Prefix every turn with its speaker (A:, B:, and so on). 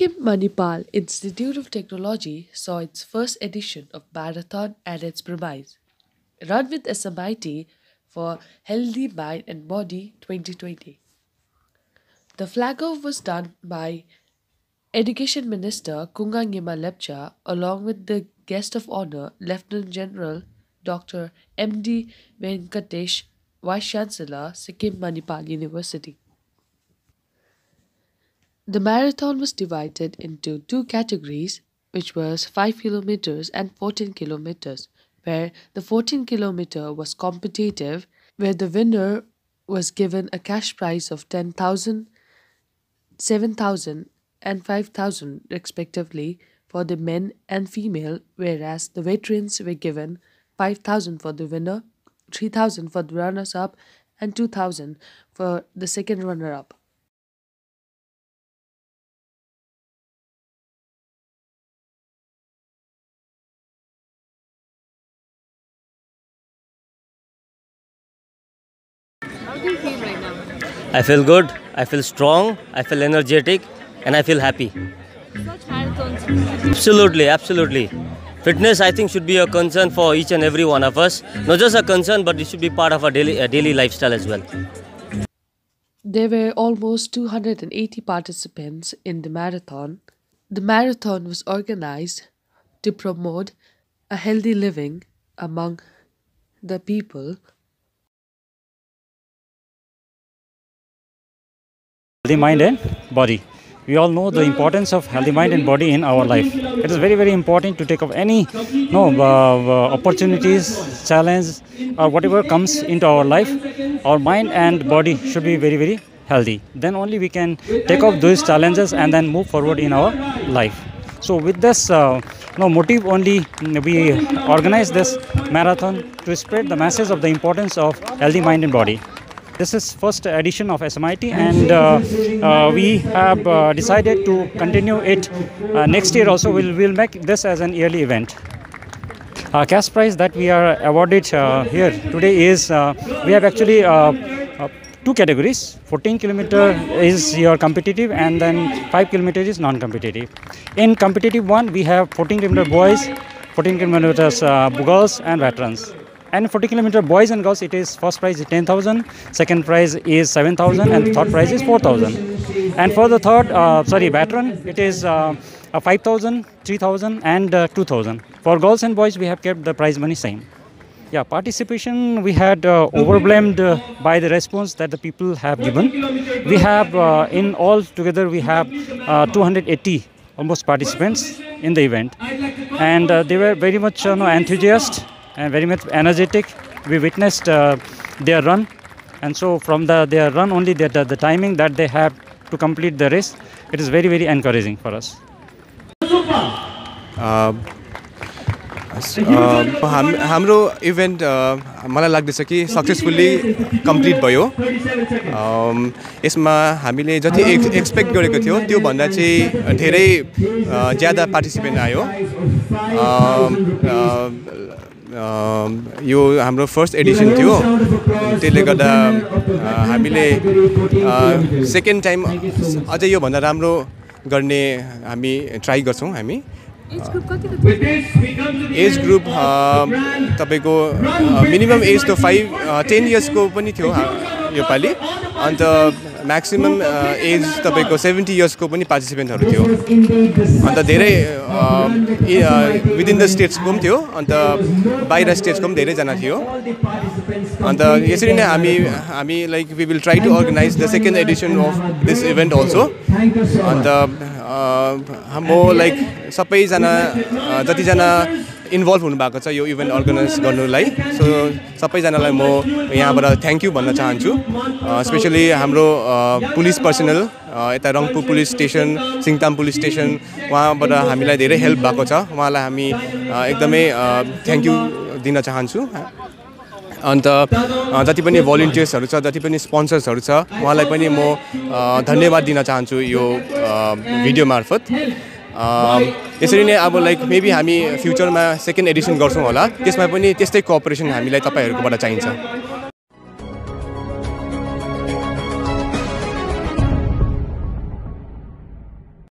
A: Sikkim Manipal Institute of Technology saw its first edition of marathon at its premise, run with SMIT for Healthy Mind and Body 2020. The flag off was done by Education Minister Kunga Nima Lepcha along with the guest of honor Lieutenant General Dr. M.D. Venkatesh, Vice Chancellor, Sikkim Manipal University. The marathon was divided into two categories, which was 5 kilometers and 14 kilometers, where the 14 kilometer was competitive, where the winner was given a cash prize of 10,000, 7,000 and 5,000 respectively for the men and female, whereas the veterans were given 5,000 for the winner, 3,000 for the runners up, and 2,000 for the second runner up.
B: How do you feel right now?
C: I feel good, I feel strong, I feel energetic, and I feel happy.
B: Such marathons.
C: Absolutely, absolutely. Fitness, I think, should be a concern for each and every one of us. Not just a concern, but it should be part of our daily, uh, daily lifestyle as well.
A: There were almost 280 participants in the marathon. The marathon was organized to promote a healthy living among the people.
D: Mind and body. We all know the importance of healthy mind and body in our life. It is very, very important to take up any no uh, uh, opportunities, challenge, or whatever comes into our life. Our mind and body should be very, very healthy. Then only we can take up those challenges and then move forward in our life. So with this uh, no motive only, we organize this marathon to spread the message of the importance of healthy mind and body. This is first edition of SMIT, and uh, uh, we have uh, decided to continue it uh, next year. Also, we'll we'll make this as an yearly event. Cash prize that we are awarded uh, here today is uh, we have actually two categories 14 kilometer is your competitive and then 5 kilometer is non-competitive in competitive one we have 14 kilometer boys 14 kilometers uh, girls and veterans and 40 kilometer boys and girls it is first prize is 10000 second prize is 7000 and third prize is 4000 and for the third uh, sorry veteran it is uh, uh, 5000 3000 and uh, 2000 for girls and boys we have kept the prize money same. Yeah participation we had uh, overwhelmed uh, by the response that the people have given. We have uh, in all together we have uh, 280 almost participants in the event. And uh, they were very much uh, no, enthusiastic and very much energetic we witnessed uh, their run and so from the their run only the, the, the timing that they have to complete the race it is very very encouraging for us
E: अ, हाम हाम्रो event मलाई लाग्दैछ कि successfully complete भयो यसमा हामीले जति x expect गरेको थियो त्योभन्दा चाहिँ धेरै ज्यादा पार्टिसिपेन्ट आयो यो हाम्रो फर्स्ट एडिसन थियो। त्यसले गर्दा हामीले सेकेन्ड टाइम अझै योभन्दा राम्रो गर्ने हामी ट्राई गर्छौँ हामी।
B: एज ग्रुप
E: तपाईँको मिनिमम एज त फाइभ टेन इयर्सको पनि थियो योपालि अन्त म्याक्सिमम् एज तपाईँको सेभेन्टी इयर्सको पनि पार्टिसिपेन्टहरू थियो। अन्त धेरै विदिन द स्टेट्सको पनि थियो अन्त बाहिर स्टेट्सको पनि धेरैजना थियो। अन्त यसरी नै हामी हामी like we will try to organise the second edition of this event also अन्त म लाइक सबैजना अ, जतिजना इन्भल्भ हुनुभएको छ यो इभेन्ट अर्गनाइज गर्नुलाई. सो सबैजनालाई म यहाँबाट थ्याङ्क यू भन्न चाहन्छु. स्पेसली हाम्रो पुलिस पर्सनल यता Rangpo police station Singtam police station उहाँबाट हामीलाई धेरै हेल्प भएको छ। उहाँलाई हामी एकदमै थ्याङ्क यू दिन चाहन्छु। अन्त जति पनि भलिन्टियर्सहरू छ जति पनि स्पोन्सर्सहरू छ उहाँलाई पनि म धन्यवाद दिन चाहन्छु यो भिडियो मार्फत। यसरी नै अब लाइक मेबी हामी फ्युचरमा सेकेन्ड एडिसन गर्छौँ होला। त्यसमा पनि त्यस्तै कोअपरेसन हामीलाई तपाईँहरूकोबाट चाहिन्छ।